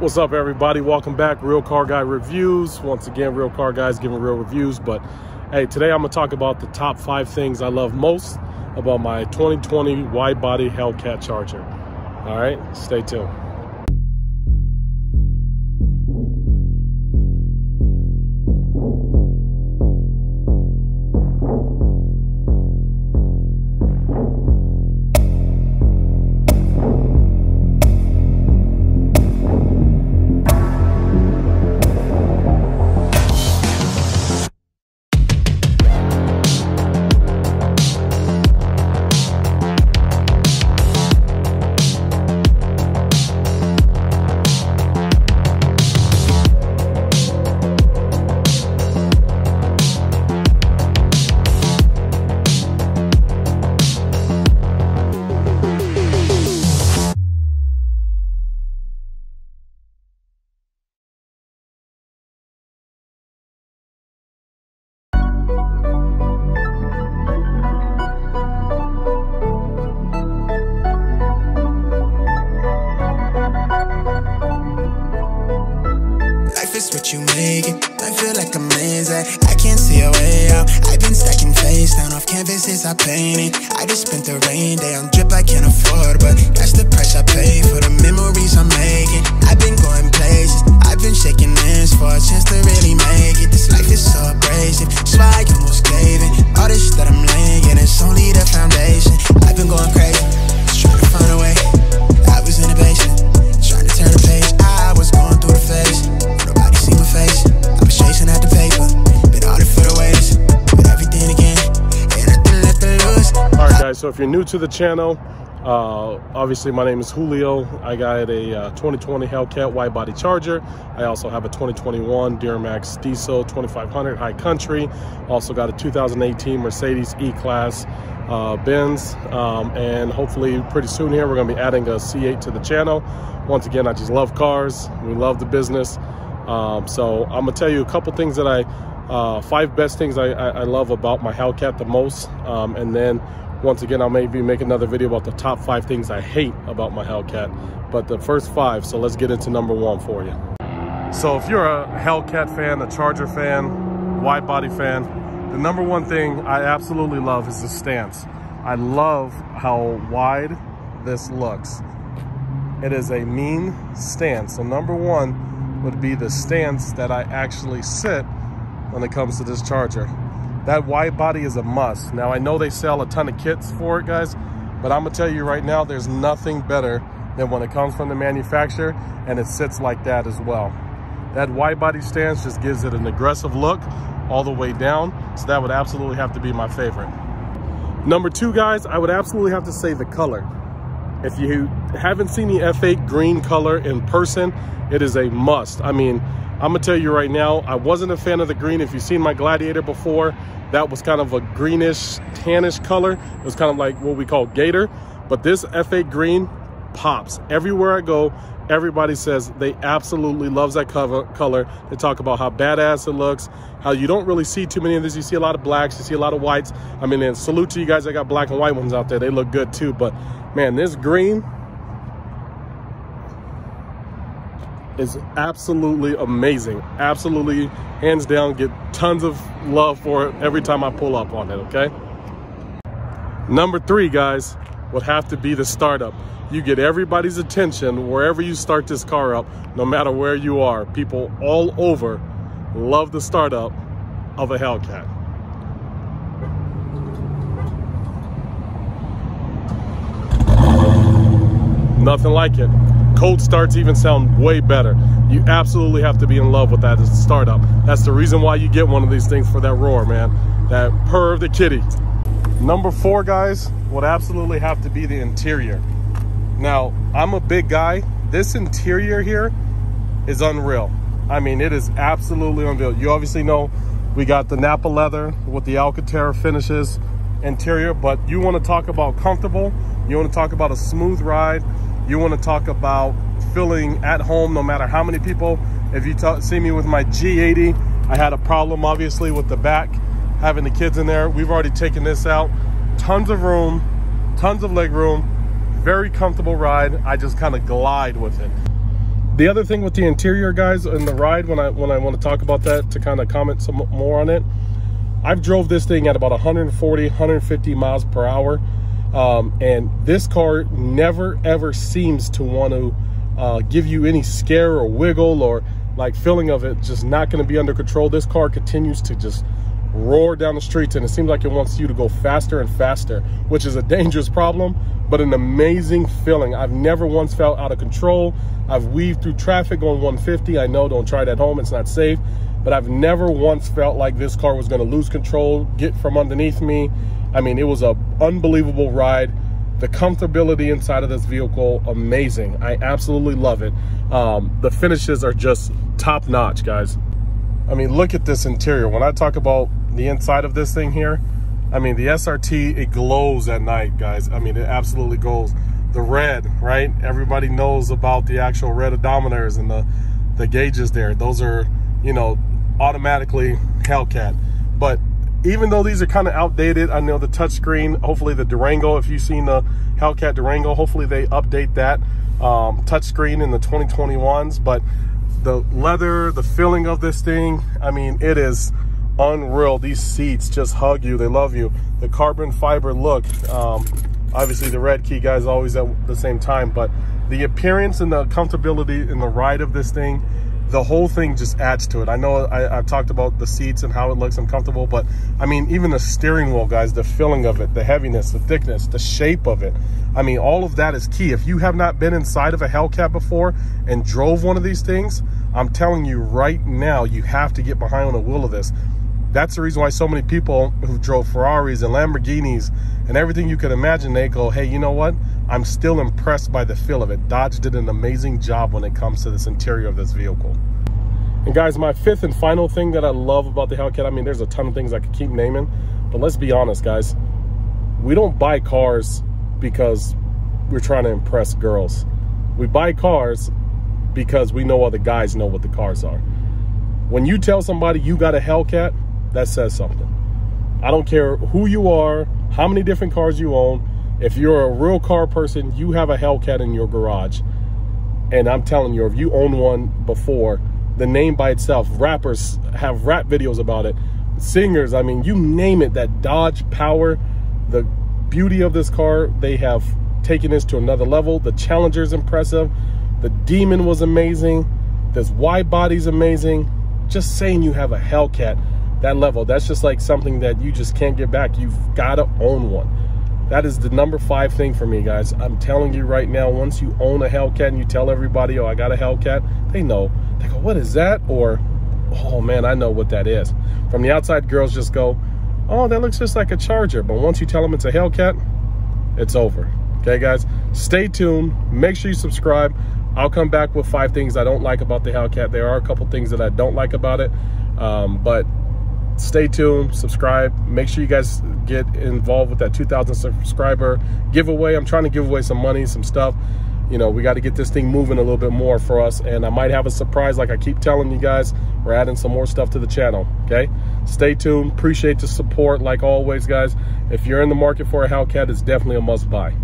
What's up, everybody? Welcome back. Real Car Guy Reviews. Once again, Real Car Guys giving real reviews. But hey, today I'm going to talk about the top five things I love most about my 2020 wide body Hellcat Charger. All right, stay tuned. What you make it. I feel like a man's I can't see a way out. I've been stacking face down off canvases I painted. I just spent the rain day on drip I can't afford, but that's the price I pay for the memories I'm making. I've been going places. I've been shaking hands for a chance to really make it. This life is so abrasive. So I almost gave in. All this that I'm laying, and it's only the foundation. If you're new to the channel, uh, obviously my name is Julio. I got a uh, 2020 Hellcat wide body Charger. I also have a 2021 Duramax Diesel 2500 High Country. Also got a 2018 Mercedes E-Class uh, Benz. Um, and hopefully pretty soon here we're going to be adding a C8 to the channel. Once again, I just love cars. We love the business. Um, so I'm gonna tell you a couple things that I, uh, five best things I, I, I love about my Hellcat the most, um, and then once again I'll maybe make another video about the top five things I hate about my Hellcat. But the first five, so let's get into number one for you. So if you're a Hellcat fan, a Charger fan, wide body fan, the number one thing I absolutely love is the stance. I love how wide this looks. It is a mean stance. So number one would be the stance that I actually sit when it comes to this charger. That wide body is a must. Now I know they sell a ton of kits for it, guys, but I'm gonna tell you right now, there's nothing better than when it comes from the manufacturer and it sits like that as well. That wide body stance just gives it an aggressive look all the way down. So that would absolutely have to be my favorite. Number two, guys, I would absolutely have to say the color. If you haven't seen the F8 green color in person, it is a must. I mean, I'm gonna tell you right now, I wasn't a fan of the green. If you've seen my Gladiator before, that was kind of a greenish, tannish color. It was kind of like what we call gator. But this F8 green pops. Everywhere I go, everybody says they absolutely loves that cover, color. They talk about how badass it looks, how you don't really see too many of these. You see a lot of blacks, you see a lot of whites. I mean, and salute to you guys that got black and white ones out there. They look good too. But man, this green is absolutely amazing. Absolutely, hands down, get tons of love for it every time I pull up on it, okay? Number three, guys, would have to be the startup. You get everybody's attention wherever you start this car up, no matter where you are. People all over love the startup of a Hellcat. Nothing like it. Cold starts even sound way better. You absolutely have to be in love with that as a startup. That's the reason why you get one of these things for that roar, man. That purr of the kitty. Number four, guys, would absolutely have to be the interior. Now, I'm a big guy. This interior here is unreal. I mean, it is absolutely unreal. You obviously know we got the Nappa leather with the Alcantara finishes interior, but you want to talk about comfortable, you want to talk about a smooth ride, you want to talk about feeling at home no matter how many people. If you see me with my G80, I had a problem obviously with the back, having the kids in there. We've already taken this out. Tons of room, tons of leg room, very comfortable ride. I just kind of glide with it. the other thing with the interior guys in the ride when I when I want to talk about that to kind of comment some more on it I've drove this thing at about 140 150 miles per hour um, and this car never ever seems to want to uh, give you any scare or wiggle or like feeling of it just not going to be under control. This car continues to just roar down the streets and it seems like it wants you to go faster and faster which is a dangerous problem but an amazing feeling. I've never once felt out of control. I've weaved through traffic on 150 i know don't try it at home it's not safe but i've never once felt like this car was going to lose control get from underneath me. I mean it was a unbelievable ride the comfortability inside of this vehicle amazing i absolutely love it um, the finishes are just top notch guys I mean, look at this interior. When I talk about the inside of this thing here, I mean, the SRT, it glows at night, guys. I mean, it absolutely glows. The red, right? Everybody knows about the actual red odometers and the, the gauges there. Those are, you know, automatically Hellcat. But even though these are kind of outdated, I know the touchscreen, hopefully the Durango, if you've seen the Hellcat Durango, hopefully they update that um, touchscreen in the 2021s. But the leather, the feeling of this thing, I mean, it is unreal. These seats just hug you. They love you. The carbon fiber look, um, obviously the red key guys always at the same time, but the appearance and the comfortability in the ride of this thing, the whole thing just adds to it. I know I, have talked about the seats and how it looks uncomfortable, but I mean, even the steering wheel, guys, the feeling of it, the heaviness, the thickness, the shape of it. I mean, all of that is key. If you have not been inside of a Hellcat before and drove one of these things, I'm telling you right now, you have to get behind on the wheel of this. That's the reason why so many people who drove Ferraris and Lamborghinis and everything you could imagine, they go, hey, you know what? I'm still impressed by the feel of it. Dodge did an amazing job when it comes to this interior of this vehicle. And guys, my fifth and final thing that I love about the Hellcat, I mean, there's a ton of things I could keep naming, but let's be honest, guys. We don't buy cars because we're trying to impress girls. We buy cars because we know other guys know what the cars are. When you tell somebody you got a Hellcat, that says something. I don't care who you are, how many different cars you own. If you're a real car person, you have a Hellcat in your garage. And I'm telling you, if you own one before, the name by itself, rappers have rap videos about it. Singers, I mean, you name it, that Dodge power, the beauty of this car, they have taken this to another level. The Challenger is impressive. The Demon was amazing. This wide body's amazing. Just saying you have a Hellcat, that level, that's just like something that you just can't get back. You've got to own one. That is the number five thing for me, guys. I'm telling you right now, once you own a Hellcat and you tell everybody, oh, I got a Hellcat, they know. They go, what is that? Or, oh man, I know what that is. From the outside, girls just go, oh, that looks just like a Charger. But once you tell them it's a Hellcat, it's over. Okay, guys, stay tuned. Make sure you subscribe. I'll come back with five things I don't like about the Hellcat. There are a couple things that I don't like about it, um, but stay tuned, subscribe. Make sure you guys get involved with that 2,000 subscriber giveaway. I'm trying to give away some money, some stuff. You know, we got to get this thing moving a little bit more for us, and I might have a surprise like I keep telling you guys. We're adding some more stuff to the channel, okay? Stay tuned. Appreciate the support like always, guys. If you're in the market for a Hellcat, it's definitely a must buy.